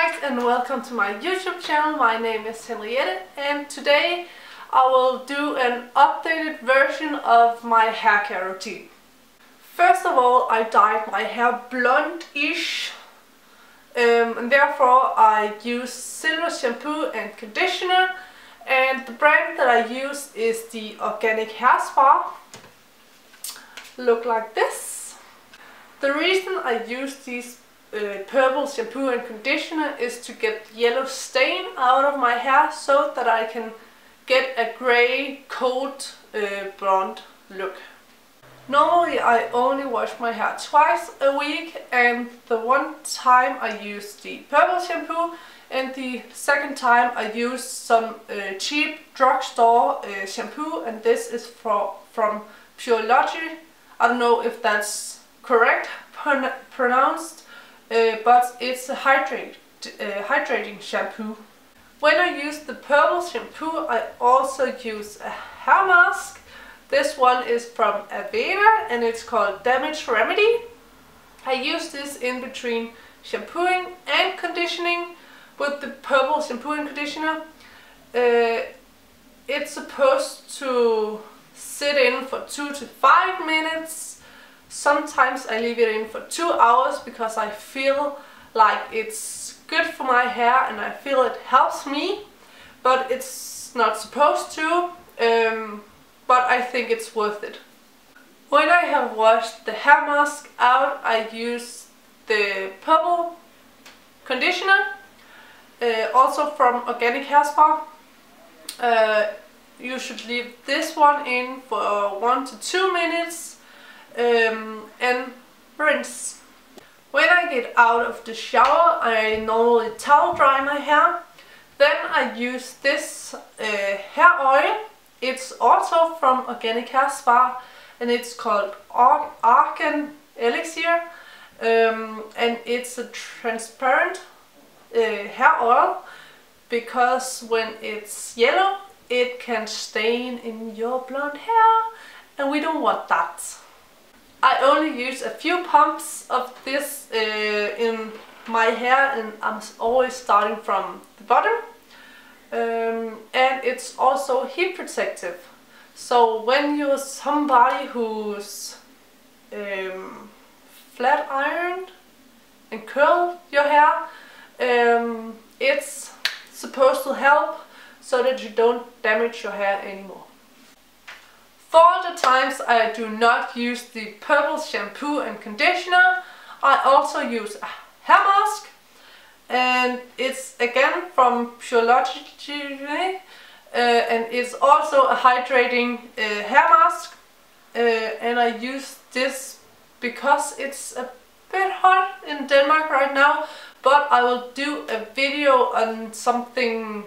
and welcome to my YouTube channel. My name is Henriette and today I will do an updated version of my hair care routine. First of all I dyed my hair blonde-ish um, and therefore I use silver shampoo and conditioner and the brand that I use is the Organic Hair Spa. Look like this. The reason I use these uh, purple shampoo and conditioner is to get yellow stain out of my hair so that I can get a grey cold uh, blonde look. Normally I only wash my hair twice a week and the one time I use the purple shampoo and the second time I use some uh, cheap drugstore uh, shampoo and this is for, from Pureology. I don't know if that's correct pronounced uh, but it's a hydrate, uh, hydrating shampoo. When I use the purple shampoo I also use a hair mask. This one is from Aveda and it's called Damage Remedy. I use this in between shampooing and conditioning with the purple shampoo and conditioner. Uh, it's supposed to sit in for 2 to 5 minutes Sometimes I leave it in for two hours because I feel like it's good for my hair and I feel it helps me but it's not supposed to um, but I think it's worth it. When I have washed the hair mask out I use the purple conditioner uh, also from Organic Hair Spa. Uh, you should leave this one in for one to two minutes um, and rinse. When I get out of the shower I normally towel dry my hair. Then I use this uh, hair oil. It's also from Organic Hair Spa and it's called Ar Argan Elixir um, and it's a transparent uh, hair oil because when it's yellow it can stain in your blonde hair and we don't want that. I only use a few pumps of this uh, in my hair and I'm always starting from the bottom. Um, and it's also heat protective. So when you're somebody who's um, flat ironed and curl your hair, um, it's supposed to help so that you don't damage your hair anymore. For the times I do not use the purple shampoo and conditioner, I also use a hair mask. And it's again from Pureology uh, and it's also a hydrating uh, hair mask. Uh, and I use this because it's a bit hot in Denmark right now but I will do a video on something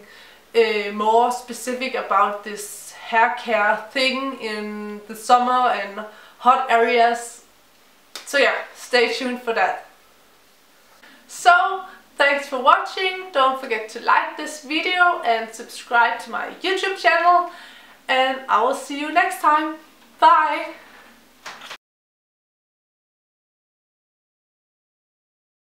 uh, more specific about this hair care thing in the summer and hot areas. So yeah, stay tuned for that. So, thanks for watching. Don't forget to like this video and subscribe to my YouTube channel. And I will see you next time. Bye!